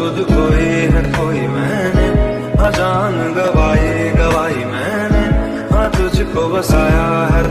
खुद कोई है कोई मैंने। हाँ जान गवाई गवाई मैंने। हाँ तुझको बसाया है